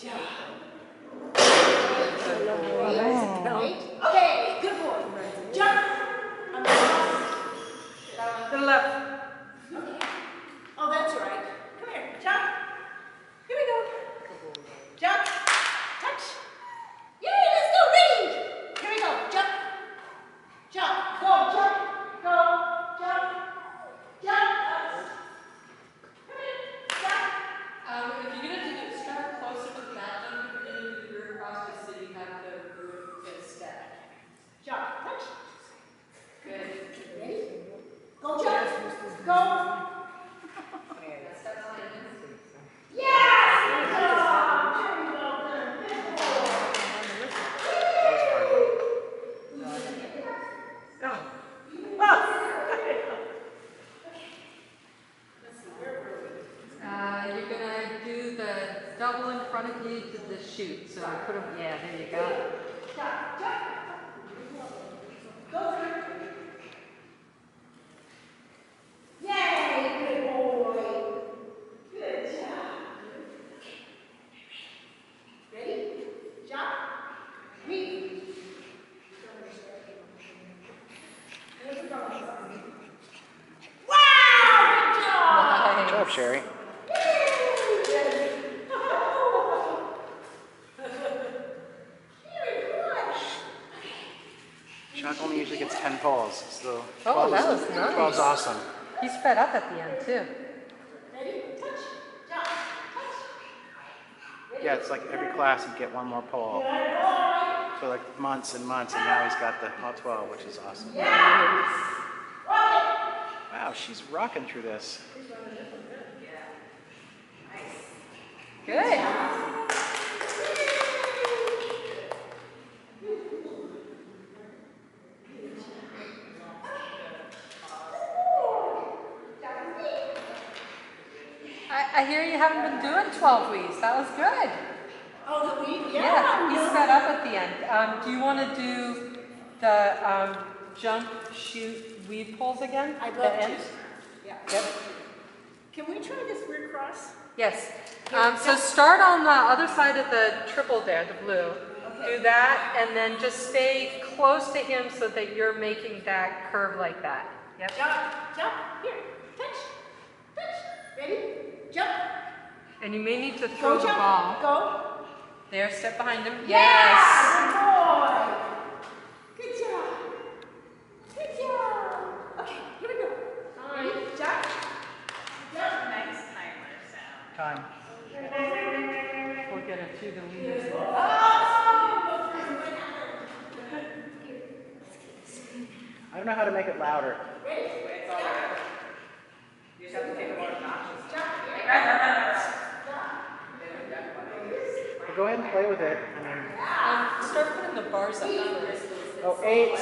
Yeah. Shoot. So we put them, yeah, there you go. Yay, good boy. Good job. Ready? Jump. Read. Wow, good job. Good job, Sherry. Chuck only usually gets 10 poles, so Oh, 12 that was nice. 12's awesome. He sped up at the end too. Ready? Touch. Jump. Touch. Yeah, it's like every class you get one more pole. For like months and months, and now he's got the all 12, which is awesome. Wow, she's rocking through this. Good. I, hear you haven't been doing 12 weeks. That was good. Oh, the weed? Yeah, Yeah. you sped up at the end. Um, do you want to do the um, jump, shoot, weave poles again? I'd The love to. end? Yeah. Yep. Can we try this weird cross? Yes. Um, so start on the other side of the triple there, the blue. Okay. Do that, and then just stay close to him so that you're making that curve like that. Yep. Jump, jump, here, touch, touch. Ready? Jump. And you may need to Go throw the jump. ball. Go. There, step behind him. Yeah, Yes. Good boy. Good job. Good job. Okay, here we go. Ready? Jump. Jump. Nice timer sound. Time. We'll get it to the leaders. Oh, I don't know how to make it louder. Well, go ahead and play with it. Um, start putting the bars up oh, eight,